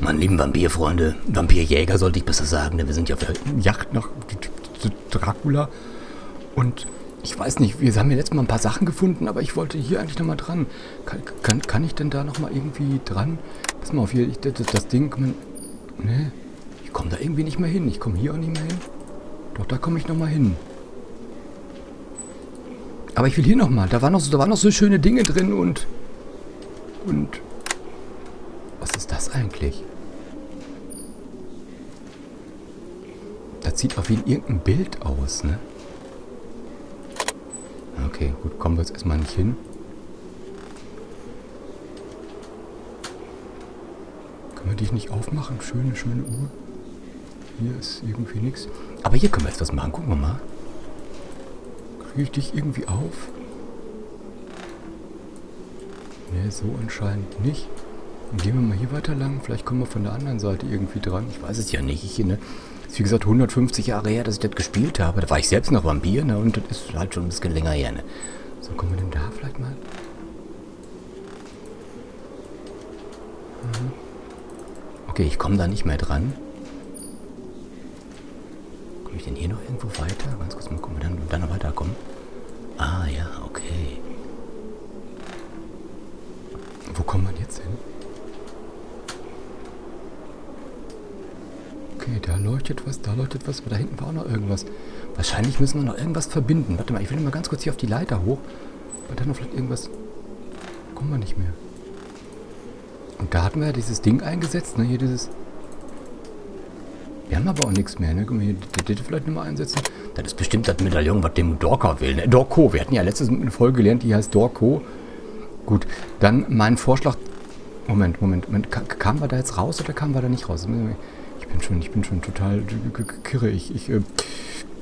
Meine lieben Vampirfreunde, Vampirjäger sollte ich besser sagen, denn wir sind ja auf der Yacht nach Dracula. Und ich weiß nicht, wir haben ja letztes Mal ein paar Sachen gefunden, aber ich wollte hier eigentlich nochmal dran. Kann, kann, kann ich denn da nochmal irgendwie dran? Pass mal auf hier, ich, das, das Ding, komm, ne, ich komme da irgendwie nicht mehr hin. Ich komme hier auch nicht mehr hin. Doch, da komme ich nochmal hin. Aber ich will hier nochmal. Da, waren da waren noch so schöne Dinge drin und... Und... Eigentlich? Das sieht auch wie in irgendein Bild aus, ne? Okay, gut, kommen wir jetzt erstmal nicht hin. Können wir dich nicht aufmachen? Schöne, schöne Uhr. Hier ist irgendwie nichts. Aber hier können wir jetzt was machen. Gucken wir mal. Kriege ich dich irgendwie auf? Ne, so anscheinend nicht. Gehen wir mal hier weiter lang. Vielleicht kommen wir von der anderen Seite irgendwie dran. Ich weiß es ja nicht. Ich, ne, ist wie gesagt 150 Jahre her, dass ich das gespielt habe. Da war ich selbst noch Vampir, ne? Und das ist halt schon ein bisschen länger her, ne? So, kommen wir denn da vielleicht mal? Mhm. Okay, ich komme da nicht mehr dran. Komme ich denn hier noch irgendwo weiter? Ganz kurz mal gucken, wir dann, dann noch weiterkommen. Ah, ja, okay. Wo kommen wir jetzt hin? Okay, da leuchtet was, da leuchtet was, aber da hinten war auch noch irgendwas. Wahrscheinlich müssen wir noch irgendwas verbinden. Warte mal, ich will mal ganz kurz hier auf die Leiter hoch. Weil da noch vielleicht irgendwas... Kommen wir nicht mehr. Und da hatten wir ja dieses Ding eingesetzt, ne? Hier dieses... Wir haben aber auch nichts mehr, ne? Können wir hier die vielleicht nochmal einsetzen? Das ist bestimmt das Medaillon, was dem Dorko will, ne? Dorko. Wir hatten ja letztes Mal eine Folge gelernt, die heißt Dorko. Gut, dann mein Vorschlag... Moment, Moment, Moment. Kamen wir da jetzt raus oder kamen wir da nicht raus? Ich bin schon, ich bin schon total kirre. Ich, ich, äh,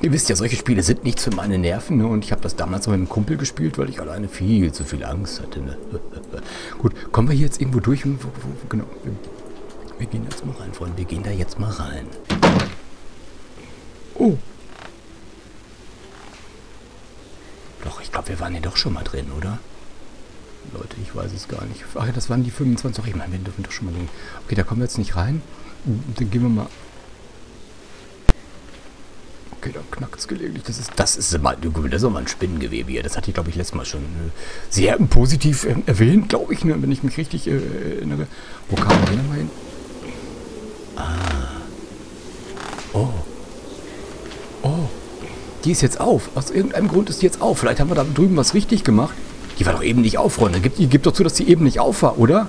ihr wisst ja, solche Spiele sind nichts für meine Nerven, ne? Und ich habe das damals mit einem Kumpel gespielt, weil ich alleine viel zu viel Angst hatte, ne? Gut, kommen wir hier jetzt irgendwo durch? Wo, wo, genau. Wir gehen jetzt mal rein, Freunde. Wir gehen da jetzt mal rein. Oh. Doch, ich glaube, wir waren hier doch schon mal drin, oder? Leute, ich weiß es gar nicht. Ach ja, das waren die 25. Ach, ich meine, wir dürfen doch schon mal... Okay, da kommen wir jetzt nicht rein. Dann gehen wir mal... Okay, dann knackt es gelegentlich. Das ist, das ist mal, das ist mal ein Spinnengewebe hier. Das hatte ich, glaube ich, letztes Mal schon äh, sehr positiv äh, erwähnt, glaube ich, ne, wenn ich mich richtig äh, erinnere. Wo kamen wir nochmal hin? Ah. Oh. Oh. Die ist jetzt auf. Aus irgendeinem Grund ist die jetzt auf. Vielleicht haben wir da drüben was richtig gemacht. Die war doch eben nicht auf, Freunde. Gibt, gibt doch zu, dass die eben nicht auf war, oder?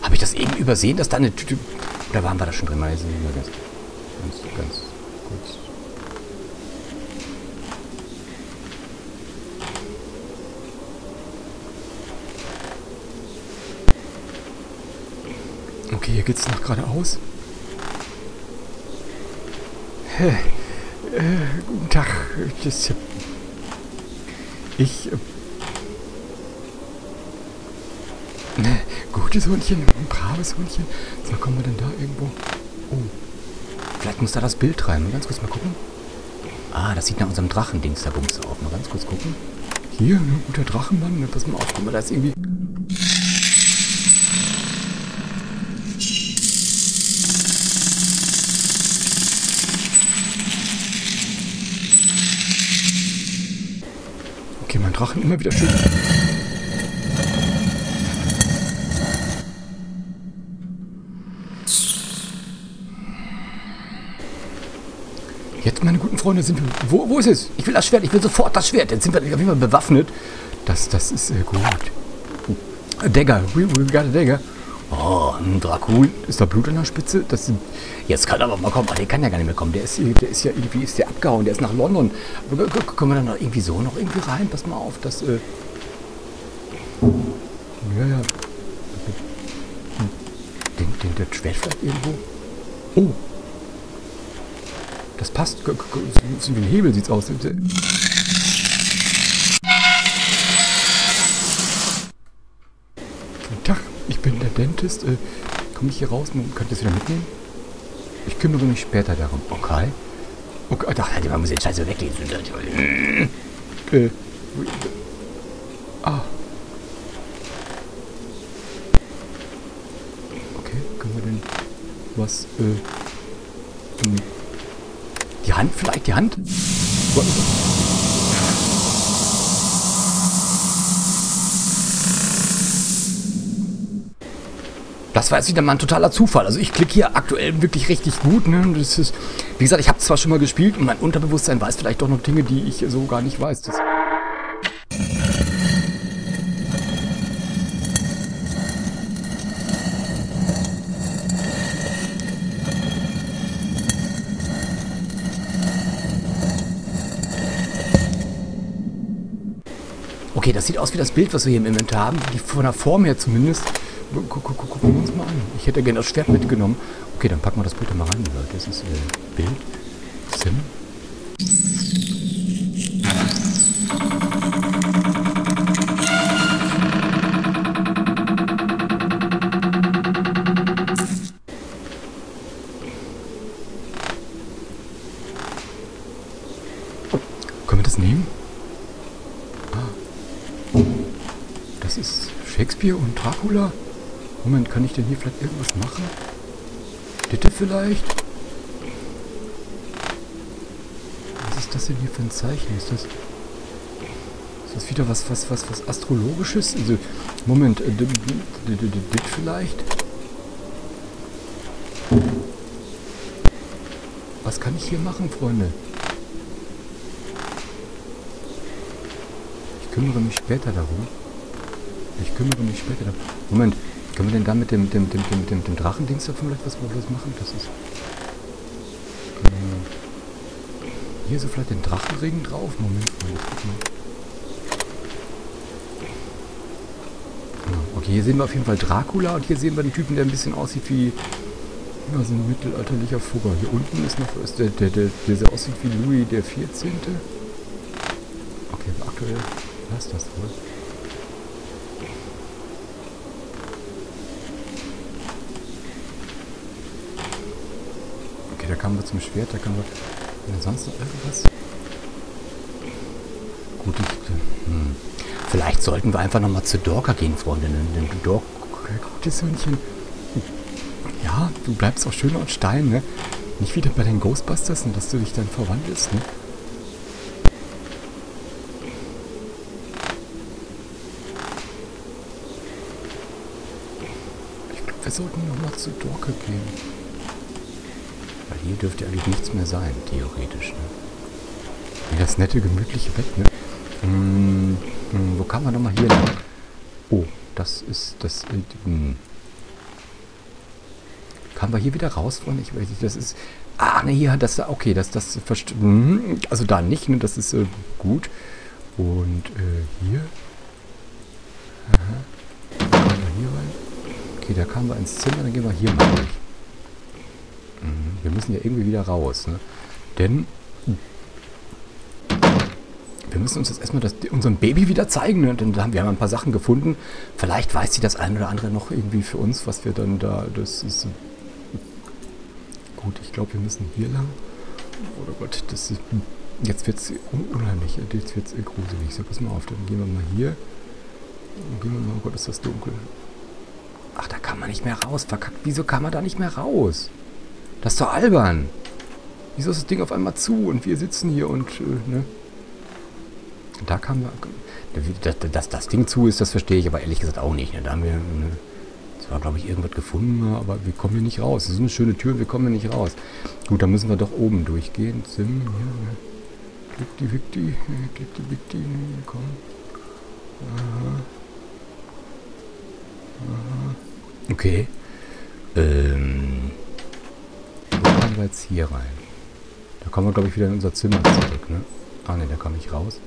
Habe ich das eben übersehen, dass da eine Tüte... Oder waren wir da schon drin? Mal ganz, ganz, ganz kurz. Okay, hier geht's noch geradeaus. Äh, guten Tag. Ich... Äh, gutes Hundchen, ein braves Hundchen. So, kommen wir denn da irgendwo? Oh. Vielleicht muss da das Bild rein. Mal ganz kurz mal gucken. Ah, das sieht nach unserem Drachendings der Bums auf. Mal ganz kurz gucken. Hier, ein guter Drachenmann. Pass mal auf, guck mal, da ist irgendwie... Okay, mein Drachen immer wieder schön... Freunde, sind wir... Wo, wo ist es? Ich will das Schwert. Ich will sofort das Schwert. Jetzt sind wir auf jeden Fall bewaffnet. Das, das ist äh, gut. A dagger. We, we got a dagger. Oh, ein Dracul. Ist da Blut an der Spitze? Das sind, jetzt kann er aber mal kommen. Ah, der kann ja gar nicht mehr kommen. Der ist, der ist ja irgendwie ist der abgehauen. Der ist nach London. Kommen wir dann noch irgendwie so noch irgendwie rein? Pass mal auf. Das, äh... Ja, ja. Den, den, das Schwert vielleicht irgendwo? Oh. Das passt. So wie ein Hebel sieht's aus. Guten Tag, ich bin der Dentist. Äh, komm Komme ich hier raus und könnt ihr es wieder mitnehmen? Ich kümmere mich später darum. Okay. Okay, ach, man muss den Scheiß weglegen. Äh, ah. Okay, können wir denn was, äh, Hand vielleicht, die Hand? Das war jetzt wieder mal ein totaler Zufall. Also ich klicke hier aktuell wirklich richtig gut. Ne? Das ist, wie gesagt, ich habe zwar schon mal gespielt und mein Unterbewusstsein weiß vielleicht doch noch Dinge, die ich so gar nicht weiß. Das Okay, das sieht aus wie das Bild, was wir hier im Inventar haben. Die, von der Form her zumindest. Guck, guck, gucken wir uns mal an. Ich hätte gerne das Schwert mitgenommen. Okay, dann packen wir das Bild mal rein. Das ist äh, Bild. Sim. Shakespeare und Dracula? Moment, kann ich denn hier vielleicht irgendwas machen? Bitte vielleicht? Was ist das denn hier für ein Zeichen? Ist das... Ist das wieder was, was, was, was Astrologisches? Also, Moment, äh, dit vielleicht? Was kann ich hier machen, Freunde? Ich kümmere mich später darum. Ich kümmere mich später. Moment, können wir denn da mit dem, dem, dem, dem, dem, dem Drachendings da vielleicht was, was machen? Das ist... Ähm, hier so vielleicht den Drachenring drauf. Moment, Moment, guck mal. Okay, hier sehen wir auf jeden Fall Dracula und hier sehen wir den Typen, der ein bisschen aussieht wie ja, so ein mittelalterlicher Fugger. Hier unten ist noch ist der, der, der, der so aussieht wie Louis 14. Okay, aber aktuell was das wohl. Da kamen wir zum Schwert, da kamen wir. Und sonst noch irgendwas? Gut, ich, hm. Vielleicht sollten wir einfach nochmal zu Dorka gehen, Freundinnen. Denn Dorka, gutes Hündchen. Ja, du bleibst auch schöner und Stein, ne? Nicht wieder bei den Ghostbusters und dass du dich dann verwandelst, ne? Ich glaube, wir sollten nochmal zu Dorka gehen. Hier dürfte eigentlich nichts mehr sein, theoretisch, ne? Das nette, gemütliche Bett, ne? Hm, hm, wo kann man nochmal hier lang? Oh, das ist das. Hm. Kamen wir hier wieder raus, Freunde? Ich weiß nicht, das ist. Ah, ne, hier, das da. Okay, das, das. Hm, also da nicht, ne? Das ist äh, gut. Und äh, hier. Aha. Gehen wir hier rein. Okay, da kamen wir ins Zimmer, dann gehen wir hier mal durch. Wir müssen ja irgendwie wieder raus, ne? Denn wir müssen uns jetzt erstmal das, unserem Baby wieder zeigen. Ne? Denn wir haben ein paar Sachen gefunden. Vielleicht weiß sie das ein oder andere noch irgendwie für uns, was wir dann da. Das ist. Gut, ich glaube, wir müssen hier lang. Oh Gott, das ist. Jetzt wird es unheimlich. Jetzt wird es gruselig. So, pass mal auf. Dann gehen wir mal hier. Gehen wir mal. Oh Gott, ist das dunkel. Ach, da kann man nicht mehr raus. Verkackt. Wieso kann man da nicht mehr raus? Das ist doch albern. Wieso ist das Ding auf einmal zu und wir sitzen hier und. Äh, ne? Da kam dass, dass das Ding zu ist, das verstehe ich aber ehrlich gesagt auch nicht. Ne? Da haben wir ne, zwar, glaube ich, irgendwas gefunden, aber wir kommen hier nicht raus. Das ist eine schöne Tür, wir kommen hier nicht raus. Gut, dann müssen wir doch oben durchgehen. Sim, hier, ne? Klick die Victi, klick die Victi, ne? komm. Aha. Aha. Okay. Ähm. Kommen wir jetzt hier rein? Da kommen wir, glaube ich, wieder in unser Zimmer zurück, ne? Ah, ne, da komme ich raus.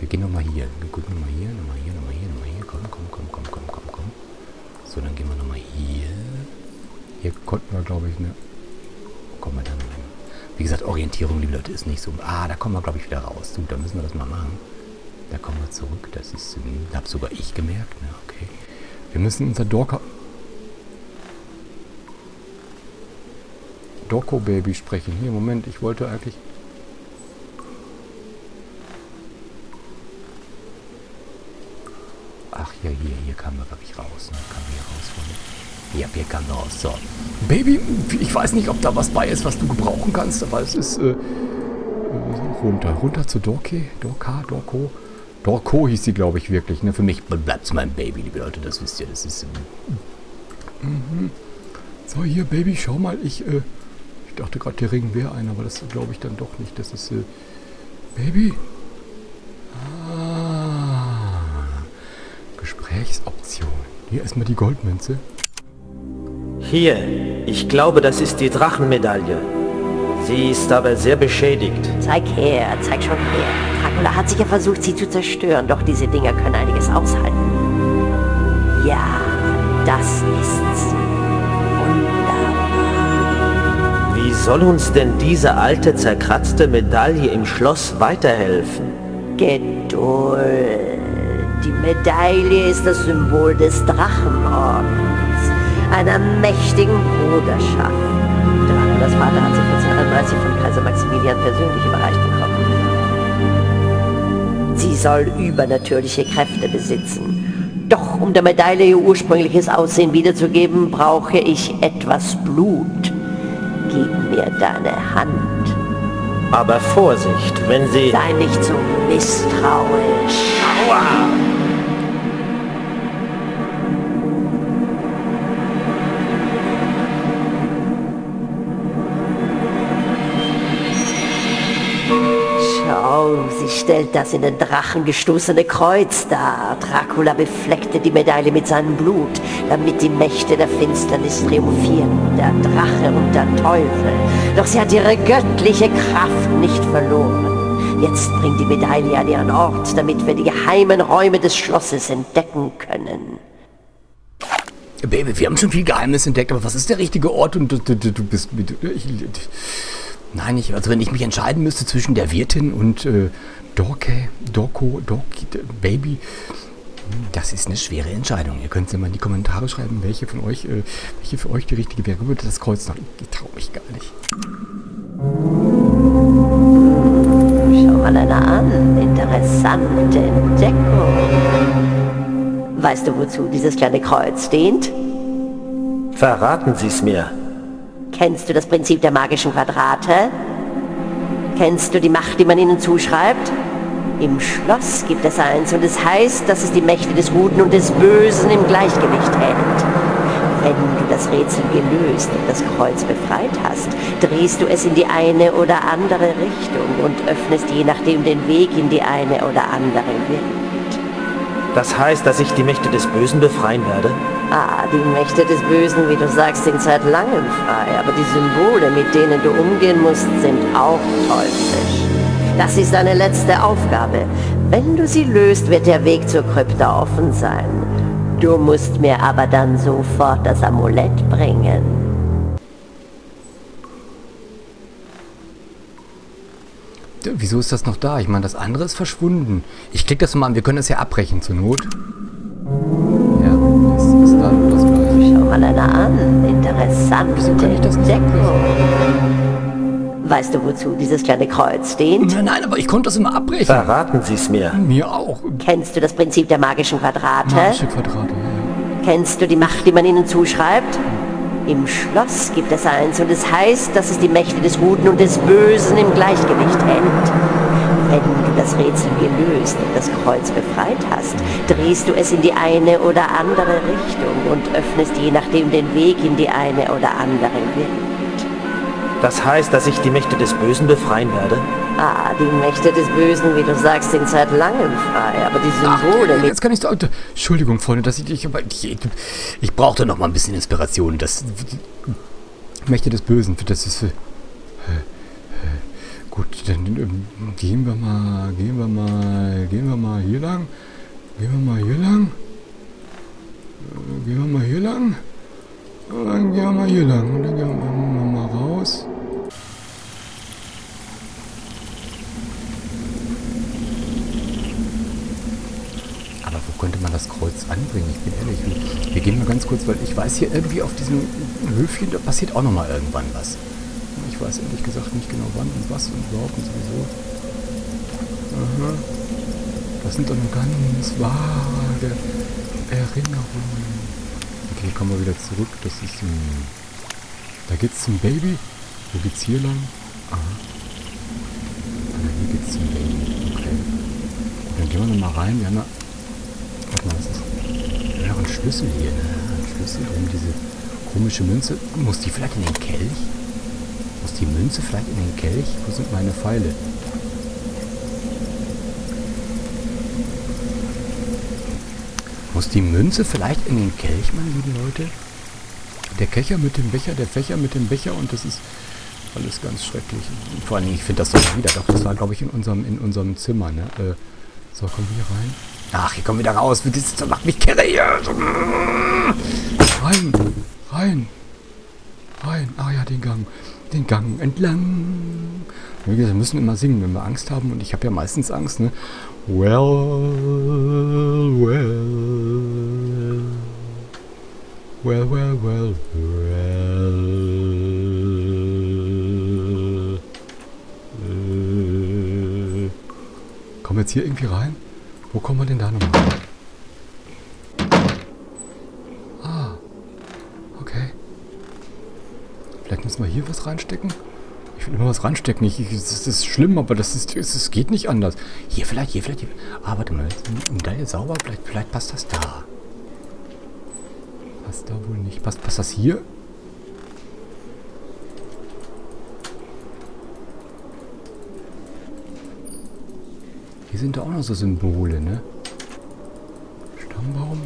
Wir gehen nochmal hier. Wir gucken nochmal hier, nochmal hier, nochmal hier, nochmal hier. Komm, komm, komm, komm, komm, komm, komm. So, dann gehen wir nochmal hier. Hier konnten wir, glaube ich, ne... Kommen wir dann hin? Wie gesagt, Orientierung, liebe Leute, ist nicht so... Ah, da kommen wir, glaube ich, wieder raus. Du, da müssen wir das mal machen. Da kommen wir zurück. Das ist... Da habe sogar ich gemerkt, ne? Okay. Wir müssen unser Dorka... Dorko-Baby sprechen. Hier, Moment, ich wollte eigentlich... Ach ja, hier, hier kamen wir, glaube ich, raus. Ne? Kamen wir hier raus. Von. Ja, hier kam raus. So. Baby, ich weiß nicht, ob da was bei ist, was du gebrauchen kannst, aber es ist äh, runter. Runter zu Dorke, Dorka, Dorko. Dorko hieß sie, glaube ich, wirklich. Ne? Für mich bleibt es mein Baby, liebe Leute, das wisst ihr. Das ist. Ähm, mhm. So, hier, Baby, schau mal, ich, äh, ich dachte gerade, der Ring wäre einer, aber das glaube ich dann doch nicht. Das ist, äh, Baby. Ah. Gesprächsoption. Hier erstmal die Goldmünze. Hier, ich glaube, das ist die Drachenmedaille. Sie ist aber sehr beschädigt. Zeig her, zeig schon her. Dracula hat sicher versucht, sie zu zerstören, doch diese Dinger können einiges aushalten. Ja, das ist's. Wunderbar. Soll uns denn diese alte, zerkratzte Medaille im Schloss weiterhelfen? Geduld. Die Medaille ist das Symbol des Drachenordens einer mächtigen Bruderschaft. Draculas Vater hat sie 1431 von Kaiser Maximilian persönlich überreicht bekommen. Sie soll übernatürliche Kräfte besitzen. Doch um der Medaille ihr ursprüngliches Aussehen wiederzugeben, brauche ich etwas Blut. Mir deine Hand. Aber Vorsicht, wenn sie... Sei nicht so misstrauisch. Aua! Sie stellt das in den Drachen gestoßene Kreuz dar. Dracula befleckte die Medaille mit seinem Blut, damit die Mächte der Finsternis triumphieren, der Drache und der Teufel. Doch sie hat ihre göttliche Kraft nicht verloren. Jetzt bringt die Medaille an ihren Ort, damit wir die geheimen Räume des Schlosses entdecken können. Baby, wir haben schon viel Geheimnis entdeckt, aber was ist der richtige Ort? Und du, du, du bist... Ich, Nein, ich, also wenn ich mich entscheiden müsste zwischen der Wirtin und äh, Dorke, Dorko, Dorki, Baby, das ist eine schwere Entscheidung. Ihr könnt es ja mal in die Kommentare schreiben, welche von euch, äh, welche für euch die richtige wäre. Würde das Kreuz noch? Ich traue mich gar nicht. Schau mal einer an. Interessante Entdeckung. Weißt du, wozu dieses kleine Kreuz dient? Verraten Sie es mir. Kennst du das Prinzip der magischen Quadrate? Kennst du die Macht, die man ihnen zuschreibt? Im Schloss gibt es eins und es heißt, dass es die Mächte des Guten und des Bösen im Gleichgewicht hält. Wenn du das Rätsel gelöst und das Kreuz befreit hast, drehst du es in die eine oder andere Richtung und öffnest je nachdem den Weg in die eine oder andere Welt. Das heißt, dass ich die Mächte des Bösen befreien werde? Ah, die Mächte des Bösen, wie du sagst, sind seit langem frei, aber die Symbole, mit denen du umgehen musst, sind auch teuflisch. Das ist deine letzte Aufgabe. Wenn du sie löst, wird der Weg zur Krypta offen sein. Du musst mir aber dann sofort das Amulett bringen. Wieso ist das noch da? Ich meine, das andere ist verschwunden. Ich klicke das mal an. Wir können das ja abbrechen zur Not. Ja, das ist dann das gleiche. Schau mal einer an. Interessant. Wieso kann ich das nicht Weißt du, wozu dieses kleine Kreuz dient? Nein, nein, aber ich konnte das immer abbrechen. Verraten Sie es mir. Mir auch. Kennst du das Prinzip der magischen Quadrate? Magische Quadrate, ja. Kennst du die Macht, die man ihnen zuschreibt? Im Schloss gibt es eins und es heißt, dass es die Mächte des Guten und des Bösen im Gleichgewicht hält. Wenn du das Rätsel gelöst und das Kreuz befreit hast, drehst du es in die eine oder andere Richtung und öffnest je nachdem den Weg in die eine oder andere Welt. Das heißt, dass ich die Mächte des Bösen befreien werde? Ah, die Mächte des Bösen, wie du sagst, sind seit langem frei, aber die Symbole... Ach, jetzt kann ich doch... Entschuldigung, Freunde, dass ich... Ich, ich, ich brauchte noch mal ein bisschen Inspiration. Das... Mächte des Bösen, das ist... Äh, Gut, dann ähm, gehen wir mal, gehen wir mal, gehen wir mal hier lang. Gehen wir mal hier lang. Äh, gehen wir mal hier lang. Und dann gehen wir mal hier lang. Und dann gehen wir mal raus. Aber wo könnte man das Kreuz anbringen? Ich bin ehrlich. Wir gehen mal ganz kurz, weil ich weiß hier irgendwie auf diesem Höfchen, da passiert auch noch mal irgendwann was. Ich weiß ehrlich gesagt nicht genau wann und was und überhaupt und sowieso. Aha. Das sind doch nur ganz vage Erinnerungen. Okay, kommen wir wieder zurück. Das ist ein... Da geht's zum Baby. Wo geht's hier lang? Aha. Ah, hier geht's zum Baby. Okay. Dann gehen wir nochmal rein. Wir haben ja... Warte mal, was ist... Einen Schlüssel hier, ne? Ein Schlüssel um diese komische Münze. Muss die vielleicht in den Kelch? Muss die Münze vielleicht in den Kelch? Wo sind meine Pfeile? Muss die Münze vielleicht in den Kelch, meine lieben Leute? Der Kecher mit dem Becher, der Fächer mit dem Becher und das ist alles ganz schrecklich. Und vor allem, ich finde das doch wieder. Doch, das war, glaube ich, in unserem, in unserem Zimmer, ne? Äh, so, kommen wir hier rein. Ach, kommen wir wieder raus. Das macht mich kirre hier. Rein, rein, rein. Ah ja, den Gang. Den Gang entlang. Wie gesagt, wir müssen immer singen, wenn wir Angst haben. Und ich habe ja meistens Angst, ne? Well, well. Well, well, well, well. Äh. Kommen wir jetzt hier irgendwie rein? Wo kommen wir denn da nochmal? Ah. Okay. Vielleicht müssen wir hier was reinstecken? Ich will immer was reinstecken. Ich, ich, das ist schlimm, aber das ist, es, geht nicht anders. Hier vielleicht, hier vielleicht. Hier. Ah, warte mal. Teil sauber. Vielleicht, vielleicht passt das da. Passt da wohl nicht. Passt, passt das hier? Hier sind da auch noch so Symbole, ne? Stammbaum.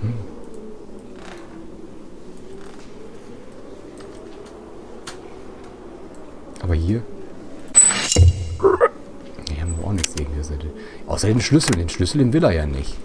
Hm. Aber hier... Hier haben wir auch nichts gegen. Außer den Schlüssel. Den Schlüssel, den will er ja nicht.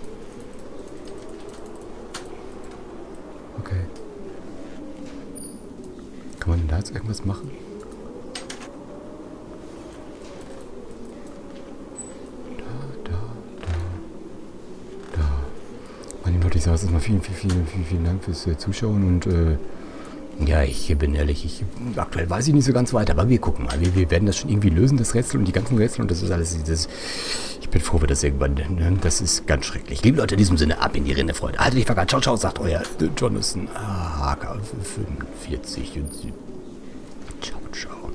Ich sage es erstmal vielen, vielen, vielen, vielen, vielen Dank fürs äh, Zuschauen und äh, ja, ich bin ehrlich, ich, aktuell weiß ich nicht so ganz weiter, aber wir gucken mal. Wir, wir werden das schon irgendwie lösen, das Rätsel und die ganzen Rätsel und das ist alles, das, ich bin froh, wir das irgendwann, ne? das ist ganz schrecklich. Liebe Leute, in diesem Sinne, ab in die Rinne, Freunde. Haltet dich vergangen. Ciao, ciao, sagt euer Jonathan HK45 und Ciao, ciao.